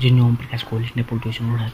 जिन्हें ओम प्रकाश कॉलेज ने पुलिटेशन उड़ा